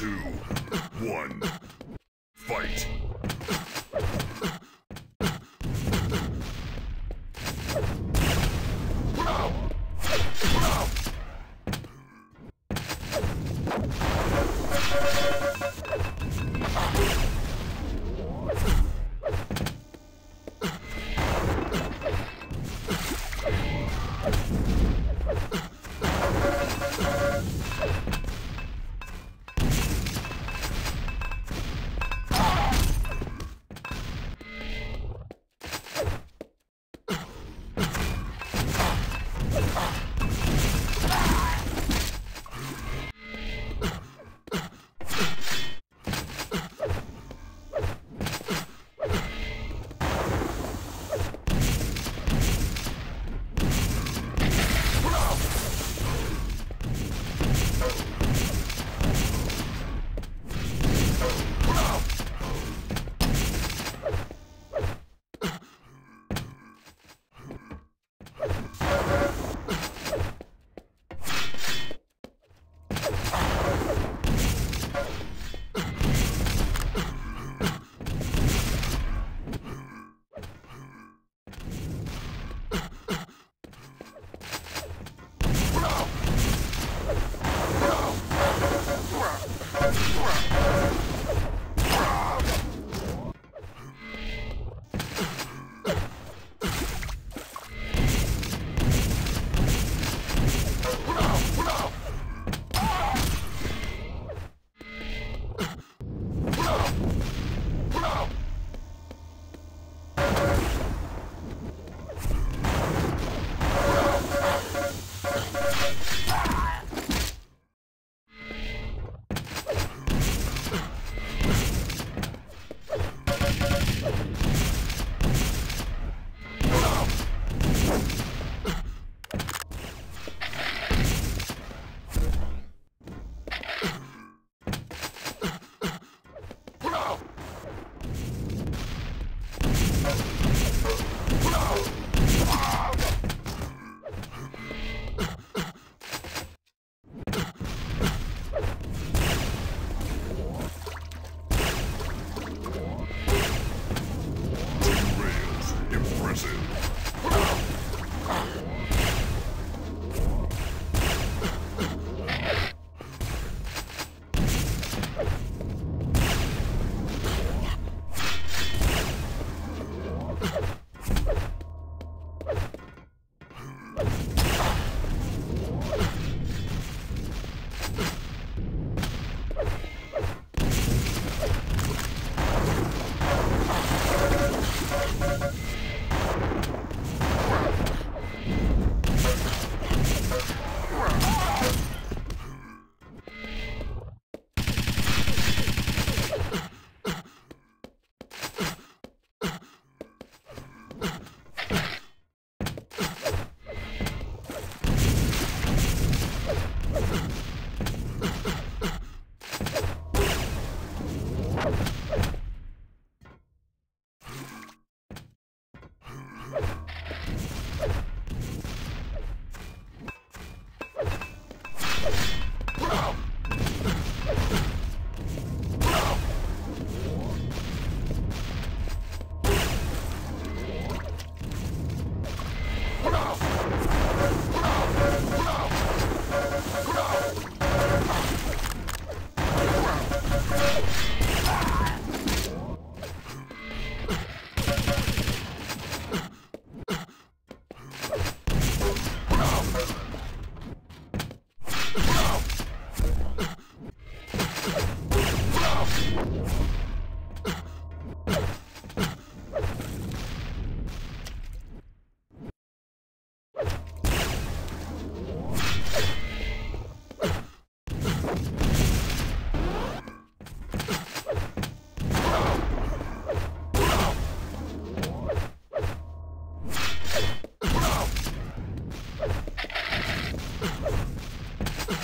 two, one,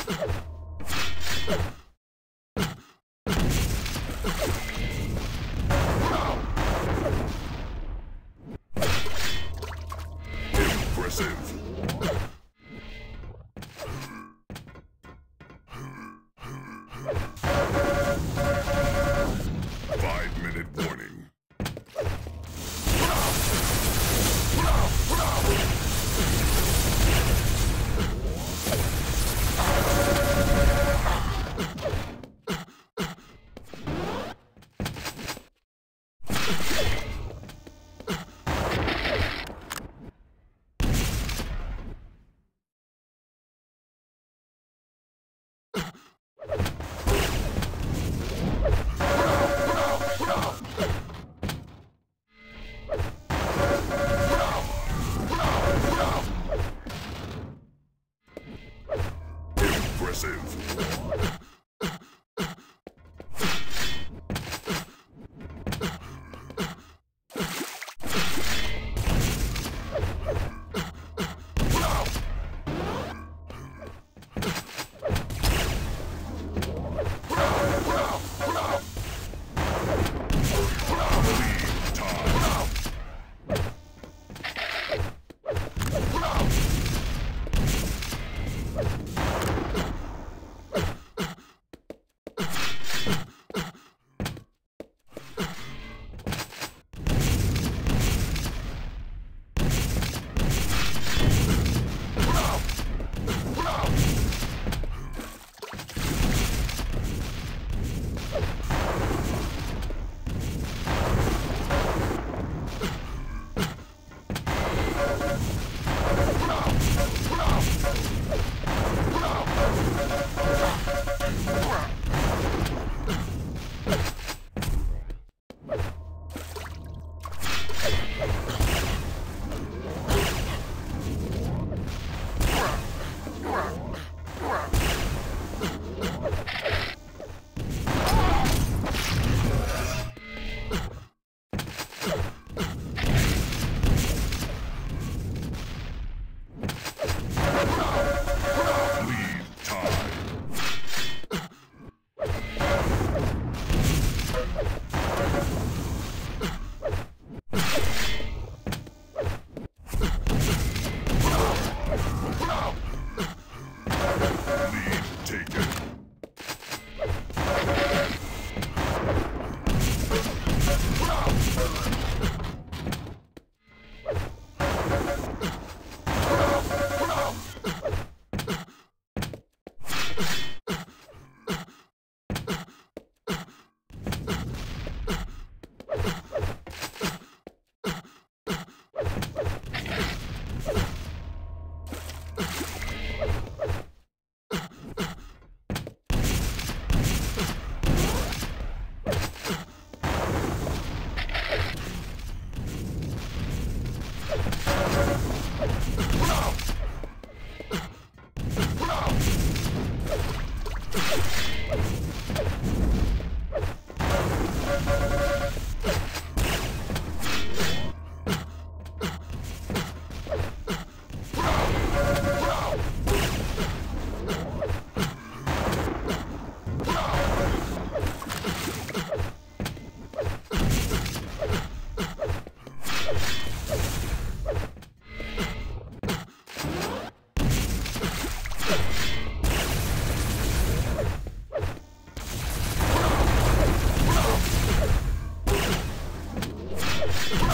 Ha ha ha! Round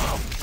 Go!